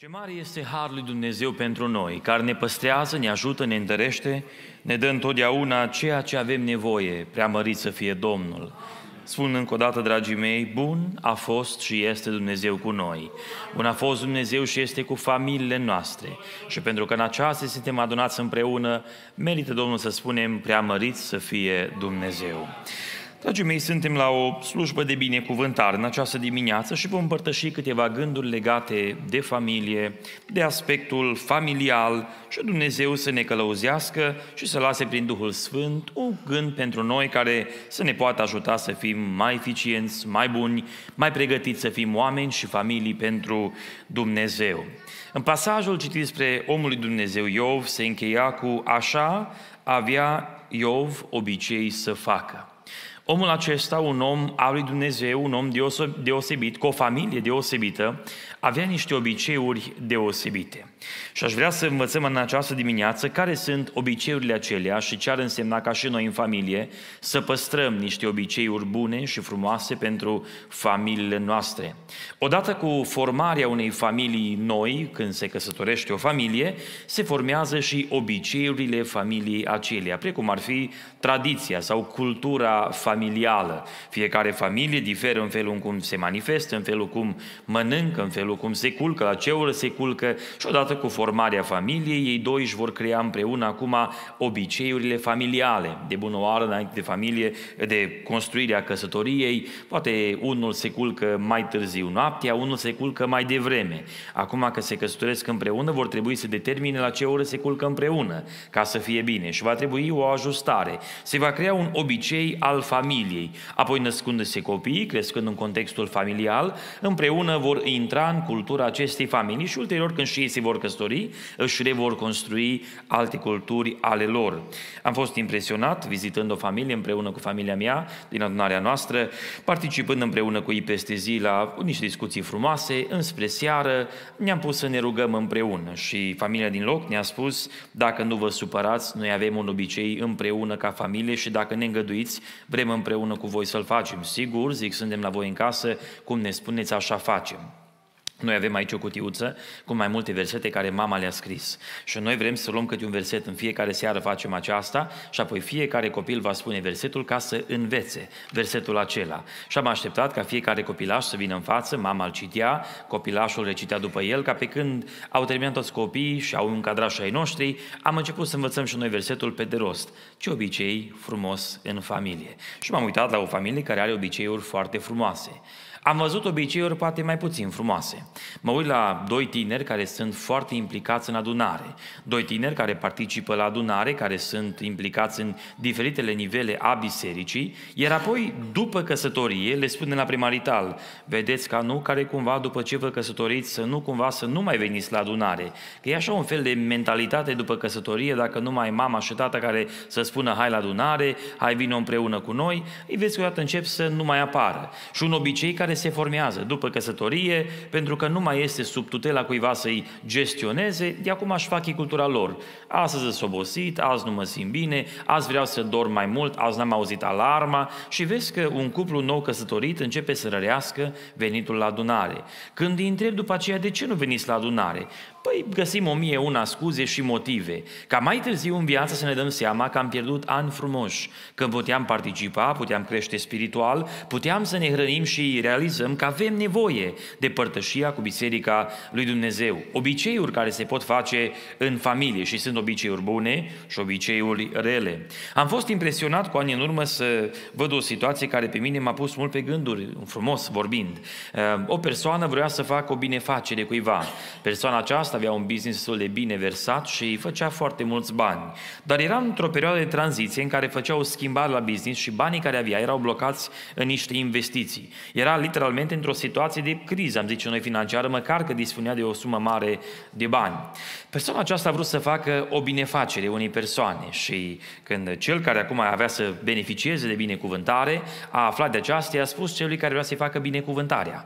Ce mare este Harul lui Dumnezeu pentru noi, care ne păstrează, ne ajută, ne întărește, ne dă întotdeauna ceea ce avem nevoie, preamărit să fie Domnul. Spun încă o dată, dragii mei, bun a fost și este Dumnezeu cu noi. Bun a fost Dumnezeu și este cu familiile noastre. Și pentru că în aceasta suntem adunați împreună, merită Domnul să spunem preamărit să fie Dumnezeu. Dragii mei, suntem la o slujbă de binecuvântare în această dimineață și vom împărtăși câteva gânduri legate de familie, de aspectul familial și Dumnezeu să ne călăuzească și să lase prin Duhul Sfânt un gând pentru noi care să ne poată ajuta să fim mai eficienți, mai buni, mai pregătiți să fim oameni și familii pentru Dumnezeu. În pasajul citit despre omul lui Dumnezeu Iov se încheia cu așa avea Iov obicei să facă. Omul acesta, un om al lui Dumnezeu, un om deosebit, cu o familie deosebită, avea niște obiceiuri deosebite. Și aș vrea să învățăm în această dimineață care sunt obiceiurile acelea și ce ar însemna ca și noi în familie să păstrăm niște obiceiuri bune și frumoase pentru familiile noastre. Odată cu formarea unei familii noi, când se căsătorește o familie, se formează și obiceiurile familiei acelea, precum ar fi tradiția sau cultura familială. Fiecare familie diferă în felul în cum se manifestă, în felul cum mănâncă, în felul cum se culcă, la ce oră se culcă și odată cu formarea familiei, ei doi își vor crea împreună acum obiceiurile familiale. De bună oară, înainte de familie, de construirea căsătoriei, poate unul se culcă mai târziu noaptea, unul se culcă mai devreme. Acum că se căsătoresc împreună, vor trebui să determine la ce oră se culcă împreună, ca să fie bine. Și va trebui o ajustare. Se va crea un obicei al familiei. Apoi, născându-se copiii, crescând în contextul familial, împreună vor intra în cultura acestei familii și ulterior, când și ei se vor căsători, își le vor construi alte culturi ale lor. Am fost impresionat vizitând o familie împreună cu familia mea din adunarea noastră, participând împreună cu ei peste zi la niște discuții frumoase, înspre seară ne-am pus să ne rugăm împreună și familia din loc ne-a spus, dacă nu vă supărați, noi avem un obicei împreună ca familie și dacă ne îngăduiți, vrem împreună cu voi să-l facem. Sigur, zic, suntem la voi în casă, cum ne spuneți, așa facem. Noi avem aici o cutiuță cu mai multe versete care mama le-a scris. Și noi vrem să luăm câte un verset în fiecare seară facem aceasta și apoi fiecare copil va spune versetul ca să învețe versetul acela. Și am așteptat ca fiecare copilaș să vină în față, mama îl citea, copilașul recitea după el, ca pe când au terminat toți copiii și au încadrat și ai noștri, am început să învățăm și noi versetul pe de rost. Ce obicei frumos în familie. Și m-am uitat la o familie care are obiceiuri foarte frumoase. Am văzut obiceiuri poate mai puțin frumoase. Mă uit la doi tineri care sunt foarte implicați în adunare. Doi tineri care participă la adunare, care sunt implicați în diferitele nivele a bisericii, iar apoi, după căsătorie, le spune la primarital, vedeți ca nu, care cumva după ce vă căsătoriți, să nu cumva să nu mai veniți la adunare. Că e așa un fel de mentalitate după căsătorie, dacă nu mai mama și tata care să spună hai la adunare, hai vină împreună cu noi, îi vezi că odată încep să nu mai apară. Și un obicei care se formează după căsătorie, pentru că nu mai este sub tutela cuiva să-i gestioneze, de acum aș fac cultura lor. Astăzi sunt obosit, azi nu mă simt bine, azi vreau să dorm mai mult, azi n-am auzit alarma și vezi că un cuplu nou căsătorit începe să rărească venitul la adunare. Când îi întreb după aceea de ce nu veniți la adunare, Păi găsim o mie una scuze și motive. Ca mai târziu în viață să ne dăm seama că am pierdut ani frumoși. Când puteam participa, puteam crește spiritual, puteam să ne hrănim și realizăm că avem nevoie de părtășia cu Biserica lui Dumnezeu. Obiceiuri care se pot face în familie și sunt obiceiuri bune și obiceiuri rele. Am fost impresionat cu ani în urmă să văd o situație care pe mine m-a pus mult pe gânduri, frumos vorbind. O persoană vrea să facă o binefacere cuiva. Persoana aceasta avea un business destul de bine versat și făcea foarte mulți bani. Dar era într-o perioadă de tranziție în care făcea o schimbare la business și banii care avea erau blocați în niște investiții. Era literalmente într-o situație de criză, am zice noi financiară, măcar că dispunea de o sumă mare de bani. Persoana aceasta a vrut să facă o binefacere unei persoane și când cel care acum avea să beneficieze de binecuvântare a aflat de aceasta, i-a spus celui care vrea să-i facă binecuvântarea.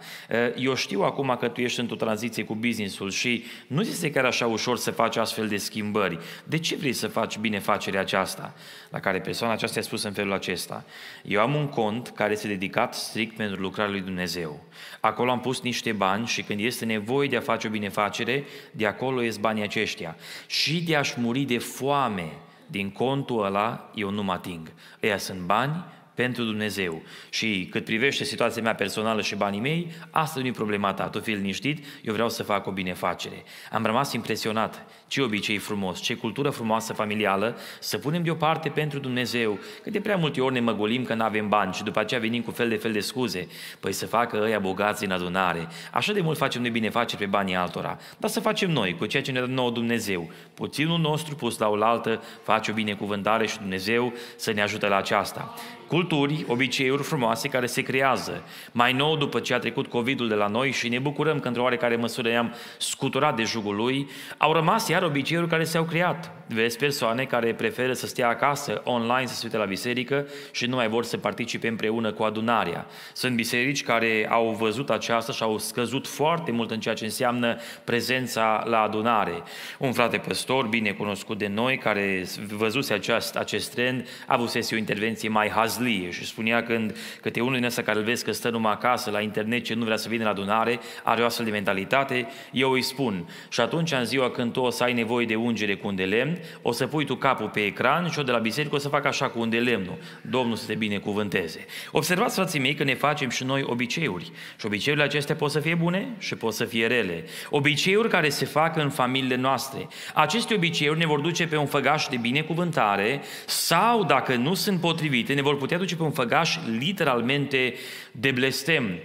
Eu știu acum că tu ești într-o tranziție cu businessul și nu este chiar așa ușor să faci astfel de schimbări. De ce vrei să faci binefacerea aceasta? La care persoana aceasta a spus în felul acesta. Eu am un cont care este dedicat strict pentru lucrarea lui Dumnezeu. Acolo am pus niște bani și când este nevoie de a face o binefacere, de acolo ies banii aceștia. Și de a-și muri de foame din contul ăla, eu nu mă ating. Ăia sunt bani pentru Dumnezeu. Și cât privește situația mea personală și banii mei, asta nu e problema ta. Tu fii liniștit, eu vreau să fac o binefacere. Am rămas impresionat. Ce obicei frumos, ce cultură frumoasă familială, să punem deoparte pentru Dumnezeu. Că de prea multe ori ne măgolim că nu avem bani și după aceea venim cu fel de fel de scuze. Păi să facă ăia bogați în adunare. Așa de mult facem noi binefaceri pe banii altora. Dar să facem noi, cu ceea ce ne dă nouă Dumnezeu. Puținul nostru pus la oaltă face o binecuvântare și Dumnezeu să ne ajute la aceasta culturi, obiceiuri frumoase care se creează. Mai nou, după ce a trecut COVID-ul de la noi și ne bucurăm că într-o oarecare măsură i-am scuturat de jugul lui, au rămas iar obiceiuri care s-au creat. Vezi persoane care preferă să stea acasă, online, să se uite la biserică și nu mai vor să participe împreună cu adunarea. Sunt biserici care au văzut aceasta și au scăzut foarte mult în ceea ce înseamnă prezența la adunare. Un frate păstor, bine cunoscut de noi, care văzuse acest, acest trend, a avut o intervenție mai hazlită hazlie și spunea când câte unul din ăsta care îl vezi că stă numai acasă, la internet, ce nu vrea să vină la adunare, are o astfel de mentalitate, eu îi spun. Și atunci, în ziua când tu o să ai nevoie de ungere cu un de lemn, o să pui tu capul pe ecran și o de la biserică o să fac așa cu un de lemnul. Domnul să te binecuvânteze. Observați, frații mei, că ne facem și noi obiceiuri. Și obiceiurile acestea pot să fie bune și pot să fie rele. Obiceiuri care se fac în familiile noastre. Aceste obiceiuri ne vor duce pe un făgaș de binecuvântare sau, dacă nu sunt potrivite, ne vor putea duce pe un făgaș literalmente de blestem.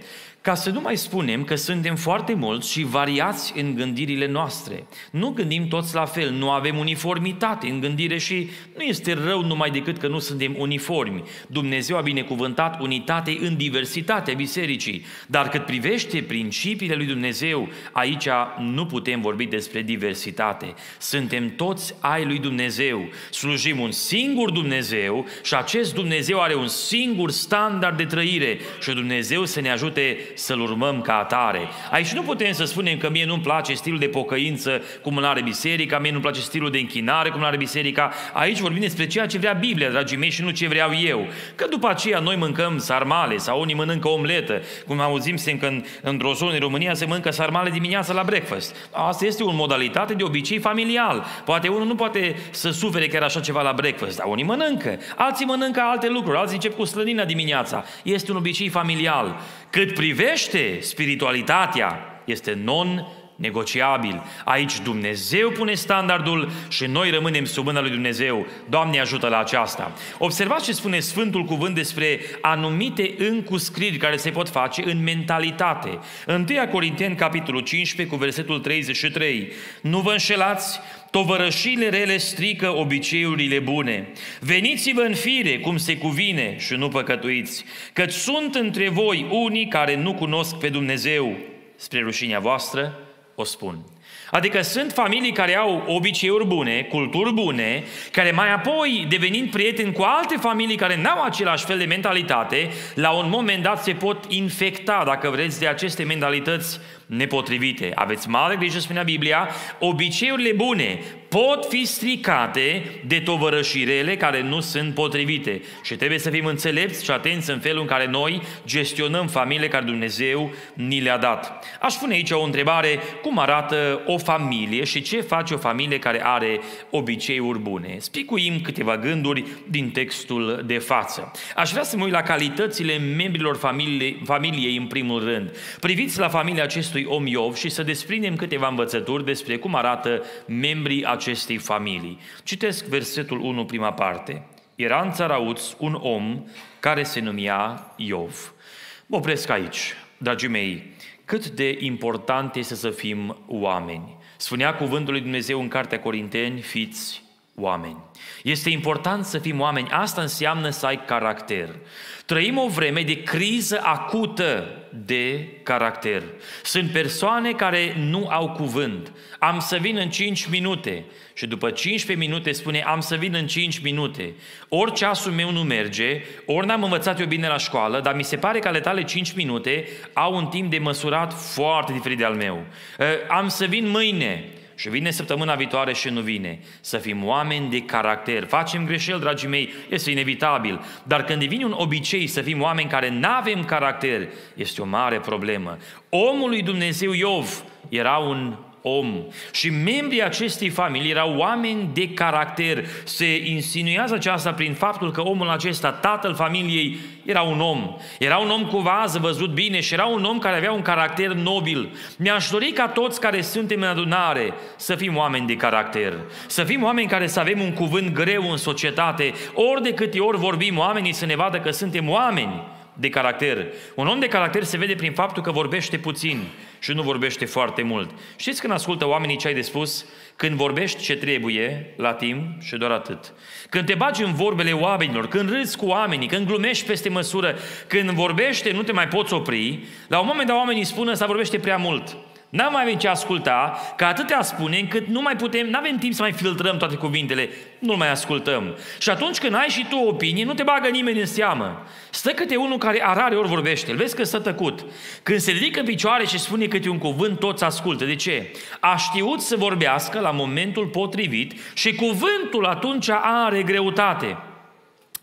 Ca să nu mai spunem că suntem foarte mulți și variați în gândirile noastre. Nu gândim toți la fel, nu avem uniformitate în gândire și nu este rău numai decât că nu suntem uniformi. Dumnezeu a binecuvântat unitate în diversitatea bisericii, dar cât privește principiile lui Dumnezeu, aici nu putem vorbi despre diversitate. Suntem toți ai lui Dumnezeu, slujim un singur Dumnezeu și acest Dumnezeu are un singur standard de trăire și Dumnezeu să ne ajute să-L urmăm ca atare. Aici nu putem să spunem că mie nu-mi place stilul de pocăință cum îl are biserica, mie nu-mi place stilul de închinare cum îl are biserica. Aici vorbim despre ceea ce vrea Biblia, dragii mei, și nu ce vreau eu. Că după aceea noi mâncăm sarmale sau unii mănâncă omletă. Cum auzim, că în, într-o zonă în România se mănâncă sarmale dimineața la breakfast. Asta este o modalitate de obicei familial. Poate unul nu poate să sufere chiar așa ceva la breakfast, dar unii mănâncă. Alții mănâncă alte lucruri, alții încep cu slănina dimineața. Este un obicei familial. Cât privește spiritualitatea, este non negociabil. Aici Dumnezeu pune standardul și noi rămânem sub mâna lui Dumnezeu. Doamne ajută la aceasta. Observați ce spune Sfântul Cuvânt despre anumite încuscriri care se pot face în mentalitate. 1 Corinteni, capitolul 15, cu versetul 33. Nu vă înșelați, tovărășile rele strică obiceiurile bune. Veniți-vă în fire, cum se cuvine, și nu păcătuiți, căci sunt între voi unii care nu cunosc pe Dumnezeu. Spre rușinea voastră, o spun. Adică sunt familii care au obiceiuri bune, culturi bune, care mai apoi, devenind prieteni cu alte familii care n-au același fel de mentalitate, la un moment dat se pot infecta, dacă vreți, de aceste mentalități nepotrivite. Aveți mare grijă, spunea Biblia, obiceiurile bune pot fi stricate de tovărășirele care nu sunt potrivite. Și trebuie să fim înțelepți și atenți în felul în care noi gestionăm familiile care Dumnezeu ni le-a dat. Aș pune aici o întrebare, cum arată o familie și ce face o familie care are obiceiuri bune? Spicuim câteva gânduri din textul de față. Aș vrea să mă uit la calitățile membrilor familiei, familiei în primul rând. Priviți la familia acestui om Iov și să desprindem câteva învățături despre cum arată membrii acestei familii. Citesc versetul 1, prima parte. Era în țarauț un om care se numea Iov. Mă opresc aici, dragii mei. Cât de important este să fim oameni. Spunea cuvântul lui Dumnezeu în Cartea Corinteni, fiți oameni. Este important să fim oameni. Asta înseamnă să ai caracter. Trăim o vreme de criză acută de caracter. Sunt persoane care nu au cuvânt. Am să vin în 5 minute și după 15 minute spune am să vin în 5 minute. Ori ceasul meu nu merge, ori n-am învățat eu bine la școală, dar mi se pare că ale tale 5 minute au un timp de măsurat foarte diferit de al meu. Am să vin mâine și vine săptămâna viitoare și nu vine. Să fim oameni de caracter. Facem greșeli, dragii mei, este inevitabil. Dar când devine un obicei să fim oameni care nu avem caracter, este o mare problemă. Omul lui Dumnezeu Iov era un om. Și membrii acestei familii erau oameni de caracter. Se insinuează aceasta prin faptul că omul acesta, tatăl familiei, era un om. Era un om cu vază, văzut bine și era un om care avea un caracter nobil. Mi-aș dori ca toți care suntem în adunare să fim oameni de caracter. Să fim oameni care să avem un cuvânt greu în societate. Ori de câte ori vorbim oamenii să ne vadă că suntem oameni de caracter. Un om de caracter se vede prin faptul că vorbește puțin și nu vorbește foarte mult. Știți când ascultă oamenii ce ai de spus? Când vorbești ce trebuie, la timp și doar atât. Când te bagi în vorbele oamenilor, când râzi cu oamenii, când glumești peste măsură, când vorbește, nu te mai poți opri, la un moment dat oamenii spun să vorbește prea mult. N-am mai avem ce asculta, că atâtea spune încât nu mai putem, nu avem timp să mai filtrăm toate cuvintele, nu mai ascultăm. Și atunci când ai și tu o opinie, nu te bagă nimeni în seamă. Stă câte unul care arare ori vorbește, îl vezi că stă tăcut. Când se ridică în picioare și spune câte un cuvânt, toți ascultă. De ce? A știut să vorbească la momentul potrivit și cuvântul atunci are greutate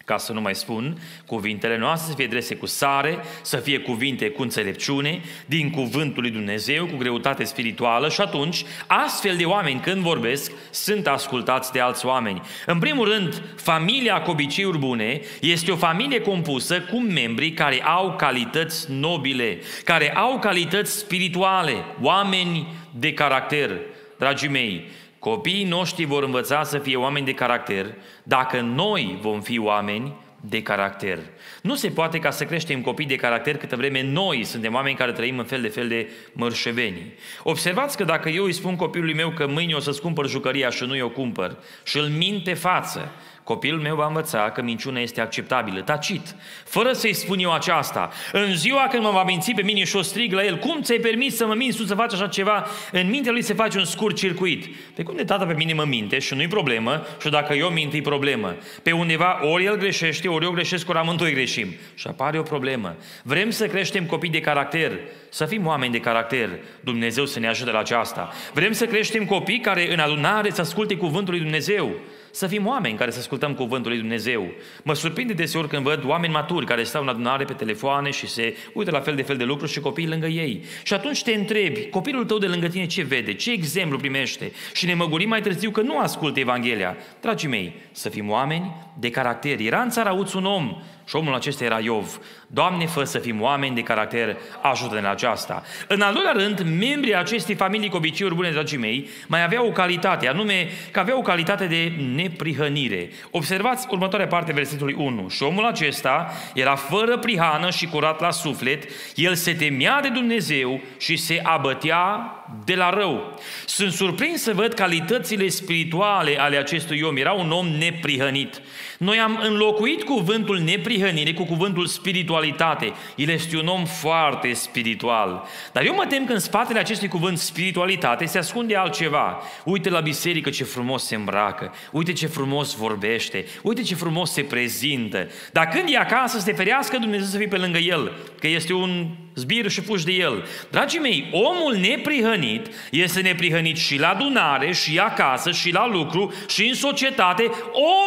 ca să nu mai spun, cuvintele noastre să fie drese cu sare, să fie cuvinte cu înțelepciune, din cuvântul lui Dumnezeu, cu greutate spirituală și atunci, astfel de oameni când vorbesc, sunt ascultați de alți oameni. În primul rând, familia cu obiceiuri bune este o familie compusă cu membri care au calități nobile, care au calități spirituale, oameni de caracter. Dragii mei, Copiii noștri vor învăța să fie oameni de caracter dacă noi vom fi oameni de caracter. Nu se poate ca să creștem copii de caracter câtă vreme noi suntem oameni care trăim în fel de fel de mărșeveni. Observați că dacă eu îi spun copilului meu că mâine o să-ți cumpăr jucăria și nu o cumpăr și îl minte față, Copilul meu va învăța că minciuna este acceptabilă, tacit, fără să-i spun eu aceasta. În ziua când mă va minți pe mine și o strig la el, cum ți-ai permis să mă minți tu să faci așa ceva? În mintea lui se face un scurt circuit. Pe cum de tata pe mine mă minte și nu-i problemă și dacă eu mint, e problemă. Pe undeva ori el greșește, ori eu greșesc, ori amândoi greșim. Și apare o problemă. Vrem să creștem copii de caracter, să fim oameni de caracter. Dumnezeu să ne ajute la aceasta. Vrem să creștem copii care în adunare să asculte cuvântul lui Dumnezeu să fim oameni care să ascultăm cuvântul lui Dumnezeu. Mă surprinde deseori când văd oameni maturi care stau în adunare pe telefoane și se uită la fel de fel de lucruri și copiii lângă ei. Și atunci te întrebi, copilul tău de lângă tine ce vede, ce exemplu primește și ne măgurim mai târziu că nu ascultă Evanghelia. Dragii mei, să fim oameni de caracter. Era în țara un om și omul acesta era Iov. Doamne, fă să fim oameni de caracter, ajută-ne la aceasta. În al doilea rând, membrii acestei familii cu obiceiuri bune, dragii mei, mai aveau o calitate, anume că aveau o calitate de neprihănire. Observați următoarea parte versetului 1. Și omul acesta era fără prihană și curat la suflet, el se temea de Dumnezeu și se abătea de la rău. Sunt surprins să văd calitățile spirituale ale acestui om. Era un om neprihănit. Noi am înlocuit cuvântul neprihănire cu cuvântul spiritualitate. El este un om foarte spiritual. Dar eu mă tem că în spatele acestui cuvânt spiritualitate se ascunde altceva. Uite la biserică ce frumos se îmbracă, uite ce frumos vorbește, uite ce frumos se prezintă. Dar când e acasă să te ferească Dumnezeu să fii pe lângă el, că este un zbir și fugi de el. Dragii mei, omul neprihănit este neprihănit și la adunare, și acasă, și la lucru, și în societate,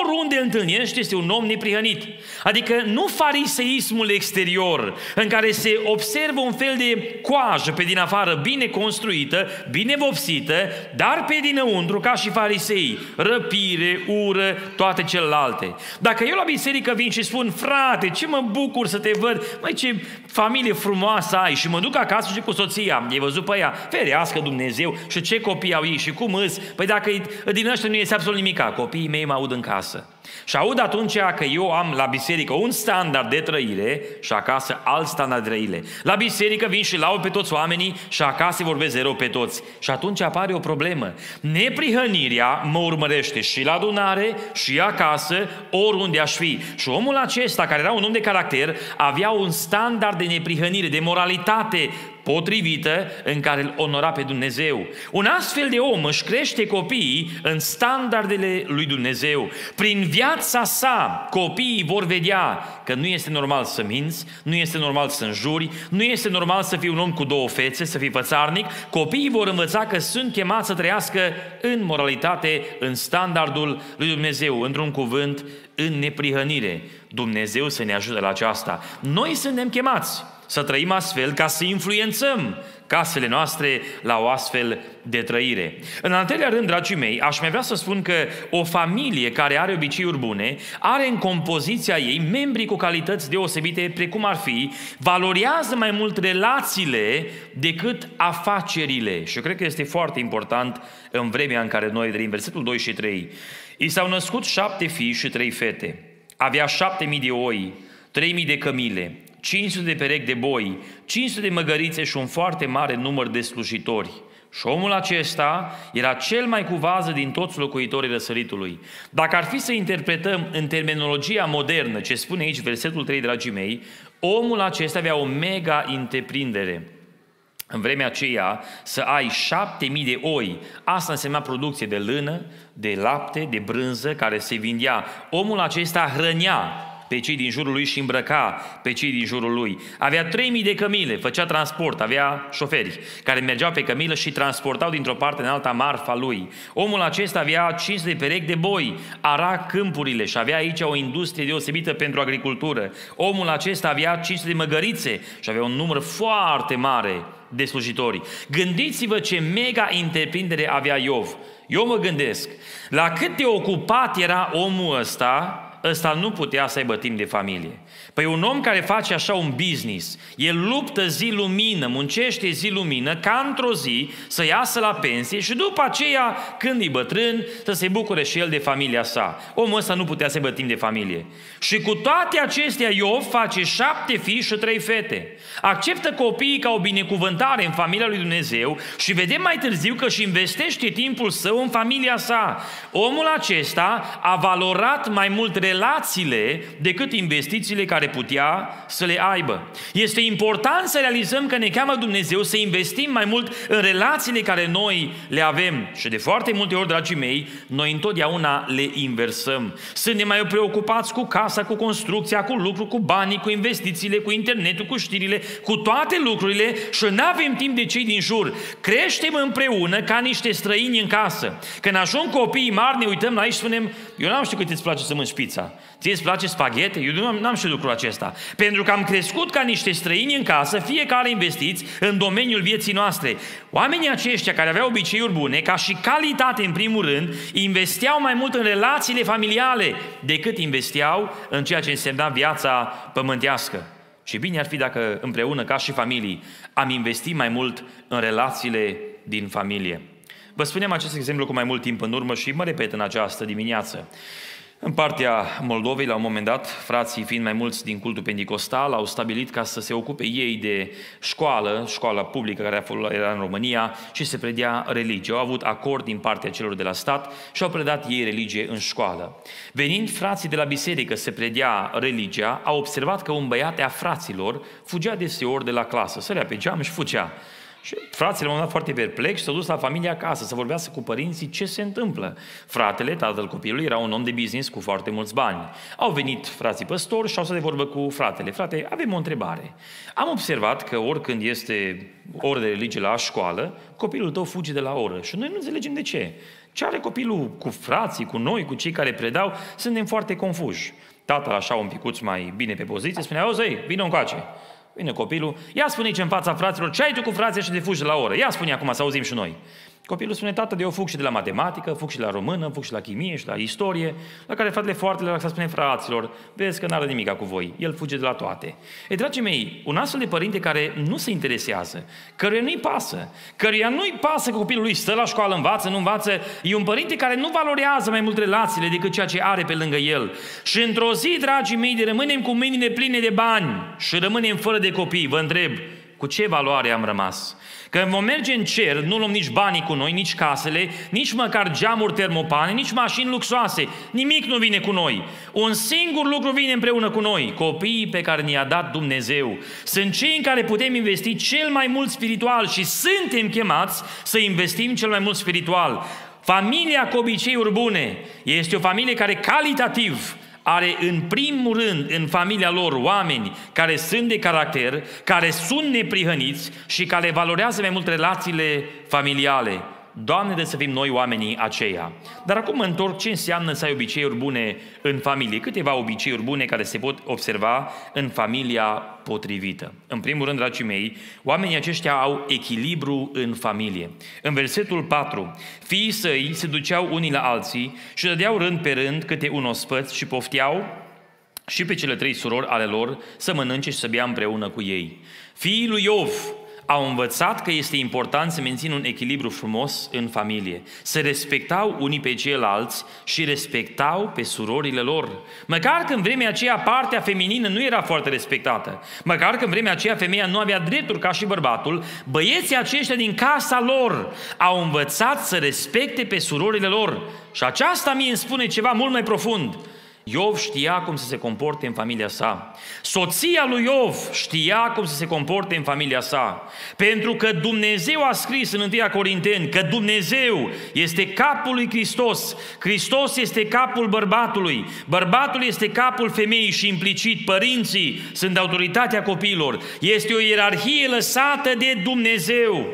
oriunde îl întâlnești, este un om neprihănit. Adică nu fariseismul exterior, în care se observă un fel de coajă pe din afară, bine construită, bine vopsită, dar pe dinăuntru, ca și farisei, răpire, ură, toate celelalte. Dacă eu la biserică vin și spun, frate, ce mă bucur să te văd, mai ce familie frumoasă ai și mă duc acasă și cu soția, e văzut pe ea, ferească Dumnezeu. Și ce copii au ei și cum îs, păi dacă din ăștia nu este absolut nimica, copiii mei mă aud în casă. Și aud atunci că eu am la biserică un standard de trăire și acasă alt standard de trăire. La biserică vin și laud pe toți oamenii și acasă vorbesc zero pe toți. Și atunci apare o problemă. Neprihănirea mă urmărește și la adunare și acasă, oriunde aș fi. Și omul acesta, care era un om de caracter, avea un standard de neprihănire, de moralitate potrivită în care îl onora pe Dumnezeu. Un astfel de om își crește copiii în standardele lui Dumnezeu. Prin viața sa, copiii vor vedea că nu este normal să minți, nu este normal să înjuri, nu este normal să fii un om cu două fețe, să fii fățarnic. Copiii vor învăța că sunt chemați să trăiască în moralitate, în standardul lui Dumnezeu, într-un cuvânt, în neprihănire. Dumnezeu să ne ajute la aceasta. Noi suntem chemați să trăim astfel ca să influențăm casele noastre la o astfel de trăire. În al treilea rând, dragii mei, aș mai vrea să spun că o familie care are obiceiuri bune are în compoziția ei membrii cu calități deosebite, precum ar fi, valorează mai mult relațiile decât afacerile. Și eu cred că este foarte important în vremea în care noi trăim. Versetul 2 și 3. I s-au născut șapte fii și trei fete. Avea șapte mii de oi, trei mii de cămile, 500 de perechi de boi, 500 de măgărițe și un foarte mare număr de slujitori. Și omul acesta era cel mai cu vază din toți locuitorii răsăritului. Dacă ar fi să interpretăm în terminologia modernă ce spune aici versetul 3, dragii mei, omul acesta avea o mega întreprindere. În vremea aceea să ai șapte mii de oi, asta însemna producție de lână, de lapte, de brânză care se vindea. Omul acesta hrănea pe cei din jurul lui și îmbrăca pe cei din jurul lui. Avea 3000 de cămile, făcea transport, avea șoferi care mergeau pe cămilă și transportau dintr-o parte în alta marfa lui. Omul acesta avea 500 de perechi de boi, ara câmpurile și avea aici o industrie deosebită pentru agricultură. Omul acesta avea 500 de măgărițe și avea un număr foarte mare de slujitori. Gândiți-vă ce mega întreprindere avea Iov. Eu mă gândesc, la cât de ocupat era omul ăsta, ăsta nu putea să aibă timp de familie. Păi un om care face așa un business, el luptă zi lumină, muncește zi lumină, ca într-o zi să iasă la pensie și după aceea, când e bătrân, să se bucure și el de familia sa. Omul ăsta nu putea să aibă timp de familie. Și cu toate acestea, Iov face șapte fii și trei fete. Acceptă copiii ca o binecuvântare în familia lui Dumnezeu și vedem mai târziu că și investește timpul său în familia sa. Omul acesta a valorat mai mult relațiile decât investițiile care putea să le aibă. Este important să realizăm că ne cheamă Dumnezeu să investim mai mult în relațiile care noi le avem. Și de foarte multe ori, dragii mei, noi întotdeauna le inversăm. Suntem mai preocupați cu casa, cu construcția, cu lucru, cu banii, cu investițiile, cu internetul, cu știrile, cu toate lucrurile și nu avem timp de cei din jur. Creștem împreună ca niște străini în casă. Când ajung copiii mari, ne uităm la ei și spunem, eu n-am știut cât îți place să mănânci pizza. Ție îți place spaghete? Eu nu am, n-am știut lucrul acesta. Pentru că am crescut ca niște străini în casă, fiecare investiți în domeniul vieții noastre. Oamenii aceștia care aveau obiceiuri bune, ca și calitate în primul rând, investeau mai mult în relațiile familiale decât investeau în ceea ce însemna viața pământească. Și bine ar fi dacă împreună, ca și familii, am investit mai mult în relațiile din familie. Vă spunem acest exemplu cu mai mult timp în urmă și mă repet în această dimineață. În partea Moldovei, la un moment dat, frații fiind mai mulți din cultul pentecostal, au stabilit ca să se ocupe ei de școală, școala publică care era în România și se predea religie. Au avut acord din partea celor de la stat și au predat ei religie în școală. Venind frații de la biserică să predea religia, au observat că un băiat a fraților fugea deseori de la clasă, sărea pe geam și fugea. Și fratele m-au dat foarte perplex și s-au dus la familia acasă să vorbească cu părinții ce se întâmplă. Fratele, tatăl copilului, era un om de business cu foarte mulți bani. Au venit frații păstori și au să de vorbă cu fratele. Frate, avem o întrebare. Am observat că oricând este oră de religie la școală, copilul tău fuge de la oră și noi nu înțelegem de ce. Ce are copilul cu frații, cu noi, cu cei care predau? Suntem foarte confuși. Tatăl, așa un picuț mai bine pe poziție, spunea, auzi, vină încoace. Vine copilul, ia spune aici în fața fraților, ce ai tu cu frații și de fugi la oră? Ia spune acum să auzim și noi. Copilul spune, tată, de eu fug și de la matematică, fug și la română, fug și la chimie și la istorie, la care fratele foarte relaxat spune, fraților, vezi că n-are nimic cu voi, el fuge de la toate. E, dragii mei, un astfel de părinte care nu se interesează, căruia nu-i pasă, căruia nu-i pasă că copilul lui stă la școală, învață, nu învață, e un părinte care nu valorează mai mult relațiile decât ceea ce are pe lângă el. Și într-o zi, dragii mei, de rămânem cu mâinile pline de bani și rămânem fără de copii, vă întreb, cu ce valoare am rămas. Că vom merge în cer, nu luăm nici banii cu noi, nici casele, nici măcar geamuri termopane, nici mașini luxoase. Nimic nu vine cu noi. Un singur lucru vine împreună cu noi, copiii pe care ni-a dat Dumnezeu. Sunt cei în care putem investi cel mai mult spiritual și suntem chemați să investim cel mai mult spiritual. Familia cu obiceiuri bune este o familie care calitativ are în primul rând în familia lor oameni care sunt de caracter, care sunt neprihăniți și care valorează mai mult relațiile familiale. Doamne, de să fim noi oamenii aceia. Dar acum mă întorc ce înseamnă să ai obiceiuri bune în familie. Câteva obiceiuri bune care se pot observa în familia potrivită. În primul rând, dragii mei, oamenii aceștia au echilibru în familie. În versetul 4, fiii săi se duceau unii la alții și dădeau rând pe rând câte un ospăț și pofteau și pe cele trei surori ale lor să mănânce și să bea împreună cu ei. Fiii lui Iov au învățat că este important să mențină un echilibru frumos în familie. Se respectau unii pe ceilalți și respectau pe surorile lor. Măcar că în vremea aceea partea feminină nu era foarte respectată. Măcar că în vremea aceea femeia nu avea drepturi ca și bărbatul, băieții aceștia din casa lor au învățat să respecte pe surorile lor. Și aceasta mie îmi spune ceva mult mai profund. Iov știa cum să se comporte în familia sa. Soția lui Iov știa cum să se comporte în familia sa. Pentru că Dumnezeu a scris în 1 Corinteni că Dumnezeu este capul lui Hristos. Hristos este capul bărbatului. Bărbatul este capul femeii și implicit părinții sunt autoritatea copiilor. Este o ierarhie lăsată de Dumnezeu.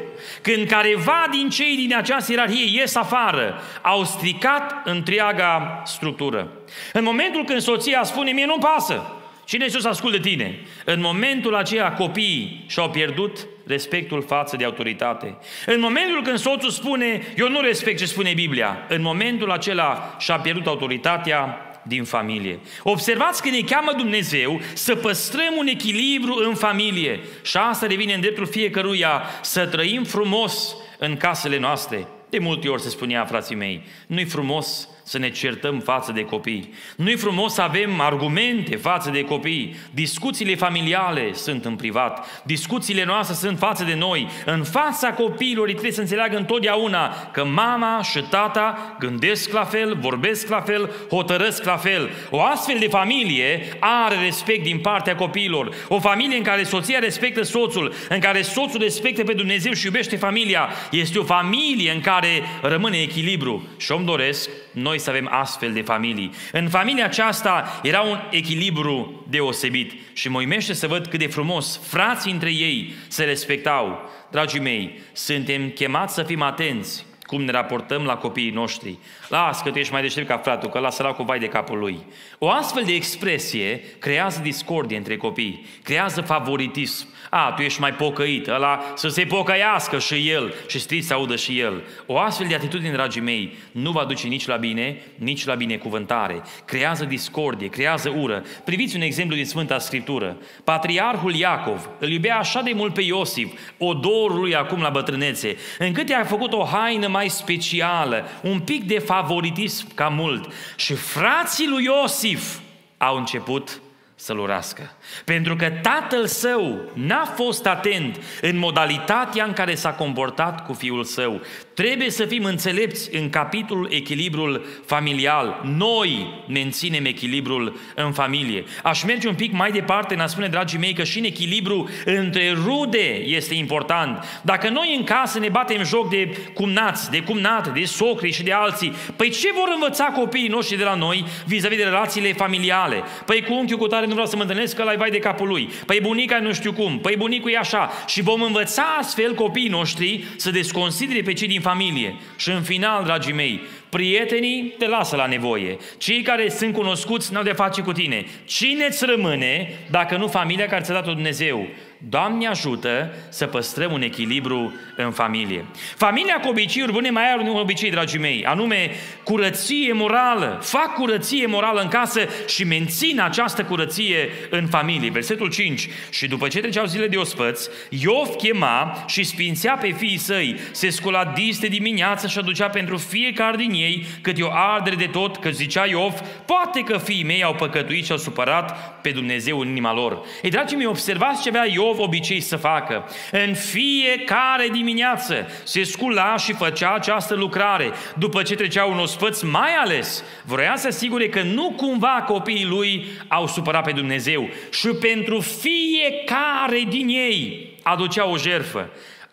Când careva din cei din această ierarhie ies afară, au stricat întreaga structură. În momentul când soția spune, mie nu pasă, cine să asculte tine? În momentul aceea copiii și-au pierdut respectul față de autoritate. În momentul când soțul spune, eu nu respect ce spune Biblia, în momentul acela și-a pierdut autoritatea din familie. Observați că ne cheamă Dumnezeu să păstrăm un echilibru în familie și asta devine în dreptul fiecăruia să trăim frumos în casele noastre. De multe ori se spunea, frații mei, nu-i frumos să ne certăm față de copii. Nu-i frumos să avem argumente față de copii. Discuțiile familiale sunt în privat. Discuțiile noastre sunt față de noi. În fața copiilor trebuie să înțeleagă întotdeauna că mama și tata gândesc la fel, vorbesc la fel, hotărăsc la fel. O astfel de familie are respect din partea copiilor. O familie în care soția respectă soțul, în care soțul respectă pe Dumnezeu și iubește familia, este o familie în care rămâne echilibru. Și om doresc noi să avem astfel de familii. În familia aceasta era un echilibru deosebit și mă uimește să văd cât de frumos frații între ei se respectau. Dragii mei, suntem chemați să fim atenți cum ne raportăm la copiii noștri. Las că tu ești mai deștept ca fratul, că la cu vai de capul lui. O astfel de expresie creează discordie între copii, creează favoritism, a, tu ești mai pocăit, ăla să se pocăiască și el și striți să audă și el. O astfel de atitudine, dragii mei, nu va duce nici la bine, nici la binecuvântare. Creează discordie, creează ură. Priviți un exemplu din Sfânta Scriptură. Patriarhul Iacov îl iubea așa de mult pe Iosif, odorul lui acum la bătrânețe, încât i-a făcut o haină mai specială, un pic de favoritism ca mult. Și frații lui Iosif au început să-l urască. Pentru că tatăl său n-a fost atent în modalitatea în care s-a comportat cu fiul său. Trebuie să fim înțelepți în capitolul echilibrul familial. Noi menținem echilibrul în familie. Aș merge un pic mai departe în a spune, dragii mei, că și în echilibru între rude este important. Dacă noi în casă ne batem joc de cumnați, de cumnate, de socri și de alții, păi ce vor învăța copiii noștri de la noi vis-a-vis de relațiile familiale? Păi cu unchiul cu tare nu vreau să mă întâlnesc, că la vai de capul lui. Păi bunica nu știu cum, păi bunicul e așa. Și vom învăța astfel copiii noștri să desconsidere pe cei din familie. Și în final, dragii mei, prietenii te lasă la nevoie. Cei care sunt cunoscuți n-au de face cu tine. Cine îți rămâne dacă nu familia care ți-a dat-o Dumnezeu? Doamne ajută să păstrăm un echilibru în familie. Familia cu obiceiuri bune mai are un obicei, dragii mei, anume curăție morală. Fac curăție morală în casă și mențin această curăție în familie. Versetul 5. Și după ce treceau zile de ospăți, Iov chema și sfințea pe fiii săi. Se scula dis de dimineață și aducea pentru fiecare din ei câte o ardere de tot, că zicea Iov, poate că fiii mei au păcătuit și au supărat pe Dumnezeu în inima lor. Ei, dragii mei, observați ce avea Iov Iov obicei să facă? În fiecare dimineață se scula și făcea această lucrare. După ce trecea un ospăț, mai ales, vrea să asigure că nu cumva copiii lui au supărat pe Dumnezeu. Și pentru fiecare din ei aducea o jerfă.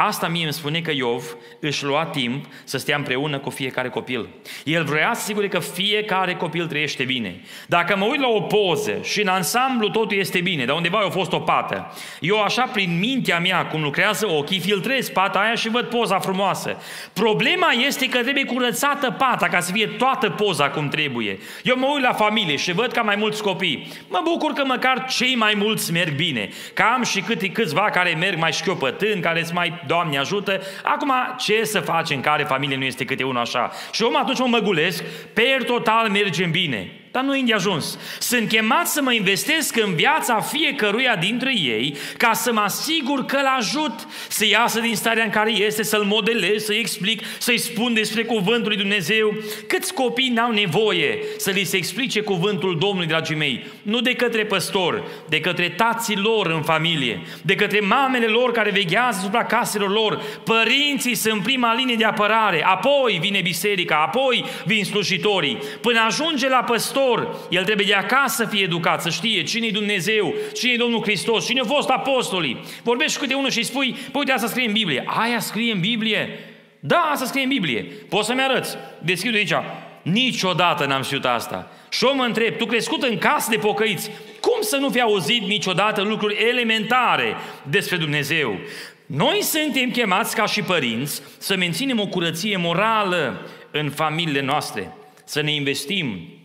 Asta mie îmi spune că Iov își lua timp să stea împreună cu fiecare copil. El vrea să sigure că fiecare copil trăiește bine. Dacă mă uit la o poză și în ansamblu totul este bine, dar undeva a fost o pată, eu așa prin mintea mea, cum lucrează ochii, filtrez pata aia și văd poza frumoasă. Problema este că trebuie curățată pata ca să fie toată poza cum trebuie. Eu mă uit la familie și văd că mai mulți copii. Mă bucur că măcar cei mai mulți merg bine. Că am și câte câțiva care merg mai șchiopătând, care sunt mai Doamne ajută, acum ce să facem în care familie nu este câte unul așa? Și om atunci mă măgulesc, per total mergem bine. Dar nu e ajuns. Sunt chemat să mă investesc în viața fiecăruia dintre ei ca să mă asigur că îl ajut să iasă din starea în care este, să-l modelez, să-i explic, să-i spun despre cuvântul lui Dumnezeu. Câți copii n-au nevoie să li se explice cuvântul Domnului, dragii mei? Nu de către păstor, de către tații lor în familie, de către mamele lor care veghează asupra caselor lor. Părinții sunt prima linie de apărare, apoi vine biserica, apoi vin slujitorii. Până ajunge la păstor, pastor, el trebuie de acasă să fie educat, să știe cine e Dumnezeu, cine e Domnul Hristos, cine a fost apostolii. Vorbești cu de unul și îi spui, păi uite, asta scrie în Biblie. Aia scrie în Biblie? Da, asta scrie în Biblie. Poți să-mi arăți? Deschid aici. Niciodată n-am știut asta. Și eu mă întreb, tu crescut în casă de pocăiți, cum să nu fi auzit niciodată lucruri elementare despre Dumnezeu? Noi suntem chemați ca și părinți să menținem o curăție morală în familiile noastre, să ne investim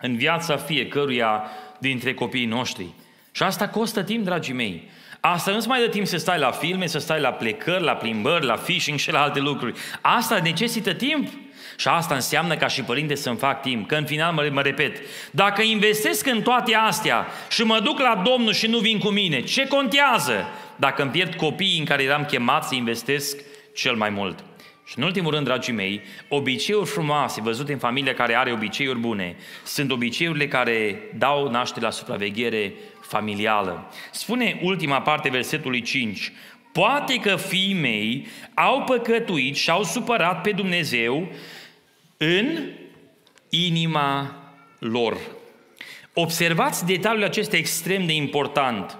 în viața fiecăruia dintre copiii noștri. Și asta costă timp, dragii mei. Asta nu-ți mai dă timp să stai la filme, să stai la plecări, la plimbări, la fishing și la alte lucruri. Asta necesită timp. Și asta înseamnă ca și părinte să-mi fac timp. Că în final mă, mă repet, dacă investesc în toate astea și mă duc la Domnul și nu vin cu mine, ce contează dacă îmi pierd copiii în care eram chemat să investesc cel mai mult? Și în ultimul rând, dragii mei, obiceiuri frumoase, văzute în familie care are obiceiuri bune, sunt obiceiurile care dau naștere la supraveghere familială. Spune ultima parte versetului 5, Poate că fiii mei au păcătuit și au supărat pe Dumnezeu în inima lor. Observați detaliul acesta extrem de important.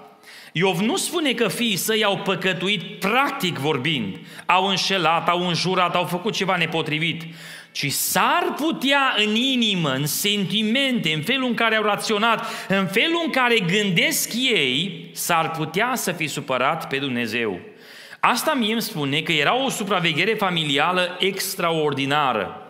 Iov nu spune că fiii săi au păcătuit practic vorbind, au înșelat, au înjurat, au făcut ceva nepotrivit, ci s-ar putea în inimă, în sentimente, în felul în care au raționat, în felul în care gândesc ei, s-ar putea să fi supărat pe Dumnezeu. Asta mie îmi spune că era o supraveghere familială extraordinară.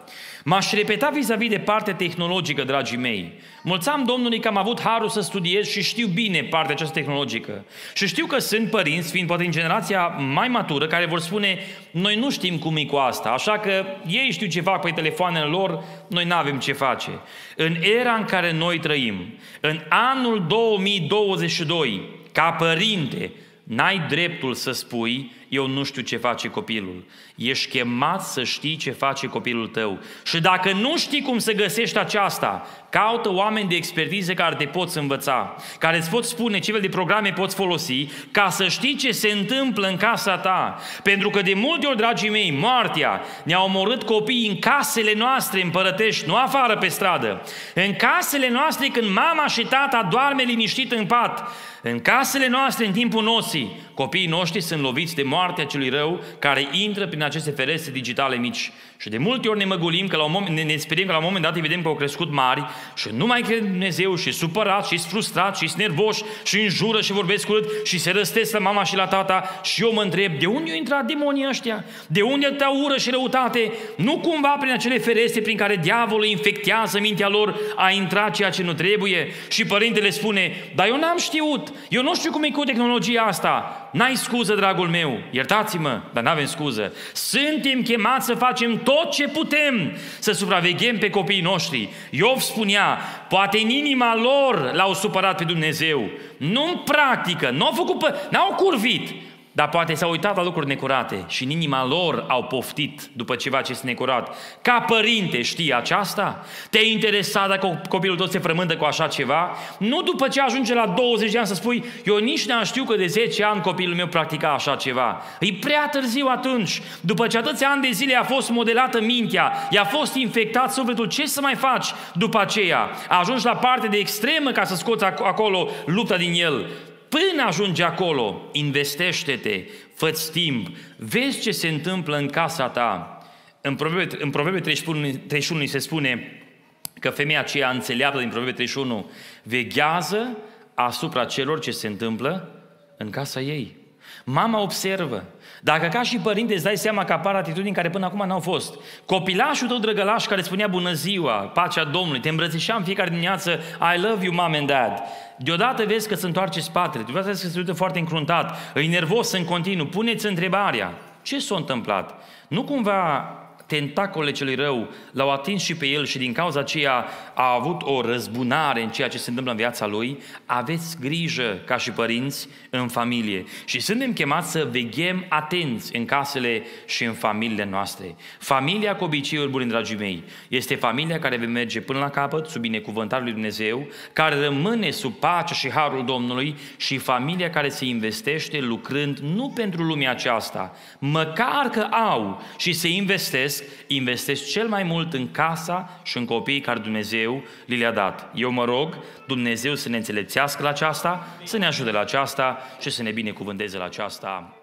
M-aș repeta vis-a-vis de partea tehnologică, dragii mei. Mulțam Domnului că am avut harul să studiez și știu bine partea aceasta tehnologică. Și știu că sunt părinți, fiind poate în generația mai matură, care vor spune, noi nu știm cum e cu asta, așa că ei știu ce fac pe telefoanele lor, noi nu avem ce face. În era în care noi trăim, în anul 2022, ca părinte, n-ai dreptul să spui, eu nu știu ce face copilul. Ești chemat să știi ce face copilul tău. Și dacă nu știi cum să găsești aceasta, caută oameni de expertiză care te pot învăța, care îți pot spune ce fel de programe poți folosi ca să știi ce se întâmplă în casa ta. Pentru că de multe ori, dragii mei, moartea ne-a omorât copiii în casele noastre împărătești, nu afară pe stradă. În casele noastre când mama și tata doarme liniștit în pat, în casele noastre, în timpul noții, copiii noștri sunt loviți de moartea celui rău care intră prin aceste ferestre digitale mici. Și de multe ori ne măgulim, că la un moment, ne, ne speriem că la un moment dat îi vedem că au crescut mari și nu mai cred în Dumnezeu și supărat și frustrat și nervoși și înjură și vorbesc urât și se răstesc la mama și la tata și eu mă întreb, de unde au intrat demonii ăștia? De unde atâta ură și răutate? Nu cumva prin acele ferestre prin care diavolul infectează mintea lor a intrat ceea ce nu trebuie? Și părintele spune, dar eu n-am știut, eu nu știu cum e cu tehnologia asta. N-ai scuză, dragul meu, iertați-mă, dar n-avem scuză. Suntem chemați să facem tot ce putem să supraveghem pe copiii noștri. Iov spunea, poate în inima lor l-au supărat pe Dumnezeu. Nu în practică, nu au făcut, n-au curvit, dar poate s-au uitat la lucruri necurate și în inima lor au poftit după ceva ce este necurat. Ca părinte știi aceasta? Te-ai interesat dacă copilul tău se frământă cu așa ceva? Nu după ce ajunge la 20 de ani să spui, eu nici n-am știu că de 10 ani copilul meu practica așa ceva. E prea târziu atunci. După ce atâția ani de zile a fost modelată mintea, i-a fost infectat sufletul, ce să mai faci după aceea? Ajungi la parte de extremă ca să scoți acolo lupta din el. Până ajungi acolo, investește-te, fă timp, vezi ce se întâmplă în casa ta. În Proverbe, în Proverbe 31, 31 se spune că femeia aceea înțeleaptă din Proverbe 31 veghează asupra celor ce se întâmplă în casa ei. Mama observă. Dacă ca și părinte îți dai seama că apar atitudini care până acum n-au fost. Copilașul tău drăgălaș care spunea bună ziua, pacea Domnului, te îmbrățișa în fiecare dimineață, I love you, mom and dad. Deodată vezi că se întoarce spatele, deodată vezi că se uită foarte încruntat, e nervos în continuu. Puneți întrebarea, ce s-a întâmplat? Nu cumva tentacolele celui rău l-au atins și pe el și din cauza aceea a avut o răzbunare în ceea ce se întâmplă în viața lui, aveți grijă ca și părinți în familie și suntem chemați să veghem atenți în casele și în familiile noastre. Familia cu obiceiuri bune, dragii mei, este familia care merge merge până la capăt sub binecuvântarea lui Dumnezeu, care rămâne sub pacea și harul Domnului și familia care se investește lucrând nu pentru lumea aceasta, măcar că au și se investesc investesc, investesc cel mai mult în casa și în copiii care Dumnezeu li le-a dat. Eu mă rog Dumnezeu să ne înțelepțească la aceasta, să ne ajute la aceasta și să ne binecuvânteze la aceasta. Amin.